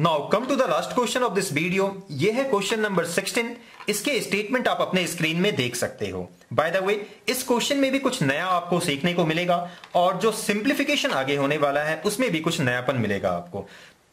Now come to the last question of this video ये है question number 16 इसके statement आप अपने स्क्रीन में देख सकते हो. बाय द वे इस क्वेश्चन में भी कुछ नया आपको सीखने को मिलेगा और जो सिंप्लीफिकेशन आगे होने वाला है, उसमें भी कुछ नयापन मिलेगा आपको.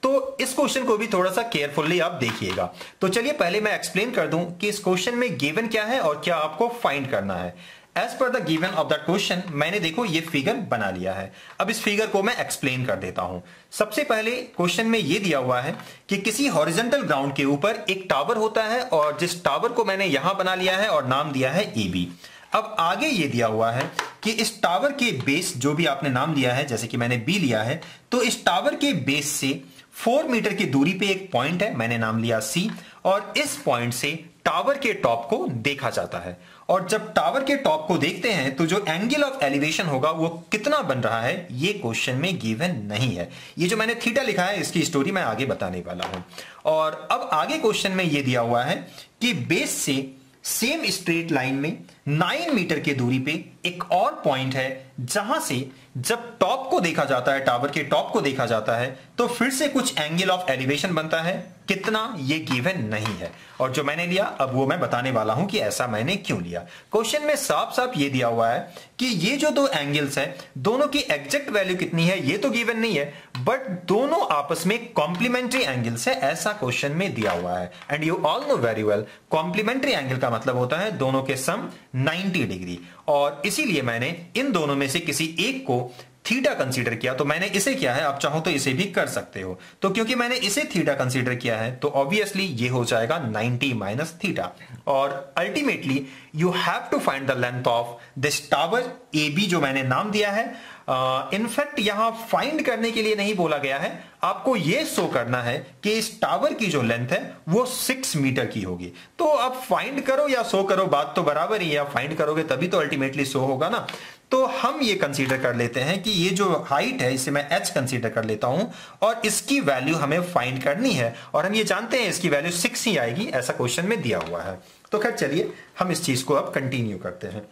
तो इस क्वेश्चन को भी थोड़ा सा केयरफुल्ली आप देखिएगा. तो चलिए पहले मैं एक्सप्लेन कर दूँ कि इस क्वेश्चन में गिवन क्या है और क्या आपको फाइंड करना है. As per the given of the question मैंने देखो ये फिगर बना लिया है। अब इस फिगर को मैं एक्सप्लेन कर देता हूँ। सबसे पहले क्वेश्चन में ये दिया हुआ है कि किसी हॉरिजेंटल ग्राउंड के ऊपर एक टावर होता है और जिस टावर को मैंने यहाँ बना लिया है और नाम दिया है बी अब आगे ये दिया हुआ है कि इस टावर के बेस जो भी आपने नाम दिया है, जैसे कि मैंने बी लिया है तो इस टावर के बेस से फोर मीटर की दूरी पे एक पॉइंट है, मैंने नाम लिया सी और इस पॉइंट से टावर के टॉप को देखा जाता है। और जब टावर के टॉप को देखते हैं तो जो एंगल ऑफ़ एलिवेशन होगा, वो कितना बन रहा है, ये क्वेश्चन में गिवन नहीं है। ये जो मैंने थीटा लिखा है, इसकी स्टोरी मैं आगे बताने वाला हूँ। और अब आगे क्वेश्चन में ये दिया हुआ है कि बेस से सेम स्ट्रेट लाइन में नाइन मीटर की दूरी पे एक और पॉइंट है, जहाँ से जब टॉप को देखा जाता है, टावर के टॉप को देखा जाता है तो फिर से कुछ एंगल ऑफ़ एलिवेशन बनता है। कितना? ये गिवन नहीं है। और जो मैंने लिया, अब वो मैं बताने वाला हूँ कि ऐसा मैंने क्यों लिया। क्वेश्चन में साफ़ साफ़ ये दिया हुआ है कि ये जो दो एंगल्स हैं, दोनों की एग्जैक्ट वैल्यू कितनी है, ये तो गिवन नहीं है बट दोनों आपस में कॉम्प्लीमेंट्री एंगल्स है, ऐसा क्वेश्चन में दिया हुआ है। And you all know very well complementary angle का मतलब होता है दोनों के सम 90 डिग्री और इसीलिए मैंने इन दोनों में से किसी एक को थीटा कंसीडर किया तो मैंने इसे किया है, आप चाहो तो इसे भी कर सकते हो। तो क्योंकि मैंने इसे थीटा कंसीडर किया है तो ऑब्वियसली ये हो जाएगा 90 माइनस थीटा। और ultimately you have to find the length of this tower A B जो मैंने नाम दिया है इनफैक्ट यहाँ फाइंड करने के लिए नहीं बोला गया है। आपको यह शो करना है कि इस टावर की जो लेंथ है, वो सिक्स मीटर की होगी। तो अब फाइंड करो या शो करो, बात तो बराबर ही है। फाइंड करोगे तभी तो अल्टीमेटली शो होगा ना। तो हम ये कंसीडर कर लेते हैं कि ये जो हाइट है, इसे मैं एच कंसीडर कर लेता हूँ और इसकी वैल्यू हमें फाइंड करनी है और हम ये जानते हैं इसकी वैल्यू सिक्स ही आएगी, ऐसा क्वेश्चन में दिया हुआ है। तो खैर, चलिए, हम इस चीज़ को अब कंटिन्यू करते हैं।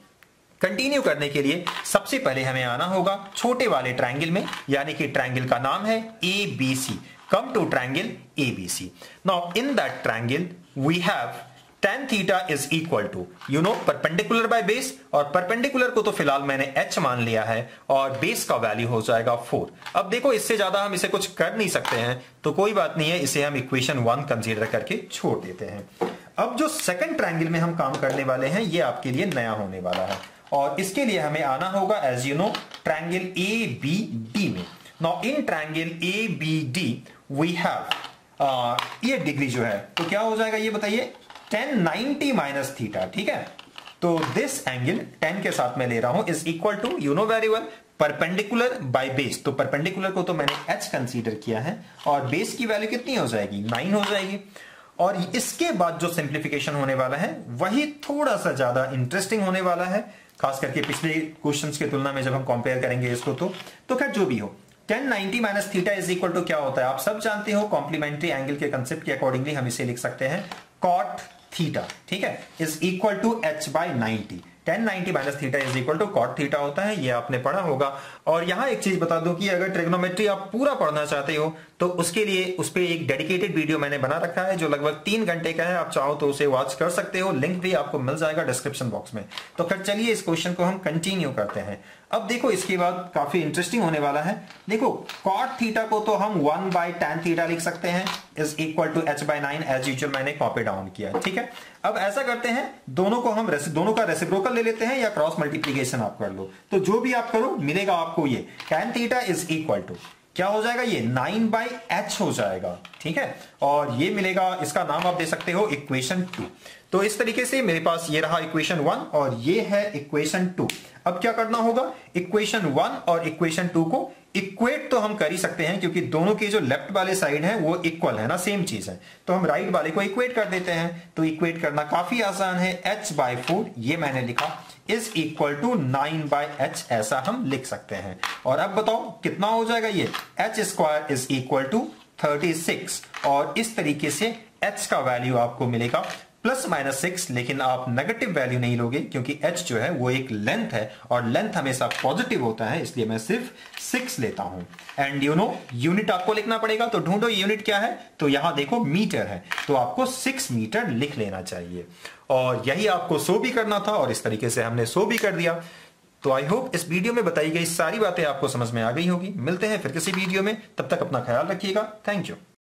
कंटिन्यू करने के लिए सबसे पहले हमें आना होगा छोटे वाले ट्रायंगल में, यानी कि ट्रायंगल का नाम है A B C come to triangle A B C now in that triangle we have tan theta is equal to you know perpendicular by base और परपेंडिकुलर को तो फ़िलहाल मैंने h मान लिया है, और बेस का वैल्यू हो जाएगा फोर अब देखो, इससे ज़्यादा हम इसे कुछ कर नहीं सकते हैं तो कोई बात नहीं है, इसे हम इक्वेशन वन कंसीडर करके छोड़ देते हैं। अब जो सेकंड ट्रायंगल में हम काम करने वाले हैं, ये आपके लिए नया होने वाला है। और इसके लिए हमें आना होगा as you know triangle A B D में. Now in triangle A B D we have ये डिग्री जो है तो क्या हो जाएगा ये बताइए? टेन नाइनटी माइनस थीटा ठीक है? तो दिस एंगल टेन के साथ में ले रहा हूँ is equal to you know very well perpendicular by base तो परपेंडिकुलर को तो मैंने एच कंसीडर किया है, और बेस की वैल्यू कितनी हो जाएगी? नाइन हो जाएगी. और इसके बाद जो सिंप्लीफिकेशन होने वाला है, वही थोड़ा सा ज़्यादा इंटरेस्टिंग होने वाला है। खास करके पिछले क्वेश्चन की तुलना में जब हम कंपेयर करेंगे इसको तो तो खैर जो भी हो। 1090 minus theta is equal to क्या होता है? आप सब जानते हो कॉम्प्लीमेंट्री एंगल के कंसेप्ट के अकॉर्डिंगली हम इसे लिख सकते हैं। कॉट थीटा ठीक है? Is equal to H by ninety ten ninety minus theta is equal to cot theta होता है, ये आपने पढ़ा होगा। और यहाँ एक चीज़ बता दूँ कि अगर ट्रिग्नोमेट्री आप पूरा पढ़ना चाहते हो तो उसके लिए उस पर एक डेडिकेटेड वीडियो मैंने बना रखा है, जो लगभग तीन घंटे का है। आप चाहो तो उसे वॉच कर सकते हो। लिंक भी आपको मिल जाएगा डिस्क्रिप्शन बॉक्स में। तो फिर चलिए इस क्वेश्चन को हम कंटिन्यू करते हैं। अब देखो, इसके बाद काफ़ी इंटरेस्टिंग होने वाला है। देखो कॉट थीटा को तो हम वन बाई टेन थीटा लिख सकते हैं। Is equal to H by nine as usual मैंने कॉपी डाउन किया ठीक है? अब ऐसा करते हैं, दोनों को हम दोनों का रेसिप्रोकल ले लेते हैं या क्रॉस मल्टीप्लीकेशन आप कर लो। तो जो भी आप करो, मिलेगा आपको ये। Tan theta is equal to क्या हो जाएगा? ये नाइन बाई एच हो जाएगा। ठीक है? और ये मिलेगा, इसका नाम आप दे सकते हो इक्वेशन टू तो इस तरीके से मेरे पास ये रहा इक्वेशन वन और ये है इक्वेशन टू अब क्या करना होगा? इक्वेशन वन और इक्वेशन टू को इक्वेट तो हम कर ही सकते हैं, क्योंकि दोनों के जो लेफ़्ट वाले साइड है, वो इक्वल है ना सेम चीज़ है। तो हम राइट वाले को इक्वेट कर देते हैं। तो इक्वेट करना काफ़ी आसान है। एच बाय फोर ये मैंने लिखा is equal to nine by H ऐसा हम लिख सकते हैं। और अब बताओ, कितना हो जाएगा ये? H square is equal to thirty six और इस तरीके से एच का वैल्यू आपको मिलेगा। प्लस माइनस सिक्स, लेकिन आप नेगेटिव वैल्यू नहीं लोगे, क्योंकि एच जो है, वो एक लेंथ है, और लेंथ हमेशा पॉजिटिव होता है, इसलिए मैं सिर्फ़ सिक्स लेता हूँ। एंड यू नो यूनिट आपको लिखना पड़ेगा तो ढूंढो यूनिट क्या है तो यहाँ देखो मीटर है तो आपको सिक्स मीटर लिख लेना चाहिए। और यही आपको सो भी करना था, और इस तरीके से हमने सो भी कर दिया। तो आई होप इस वीडियो में बताई गई सारी बातें आपको समझ में आ गई होगी। मिलते हैं फिर किसी वीडियो में। तब तक अपना ख्याल रखिएगा। Thank you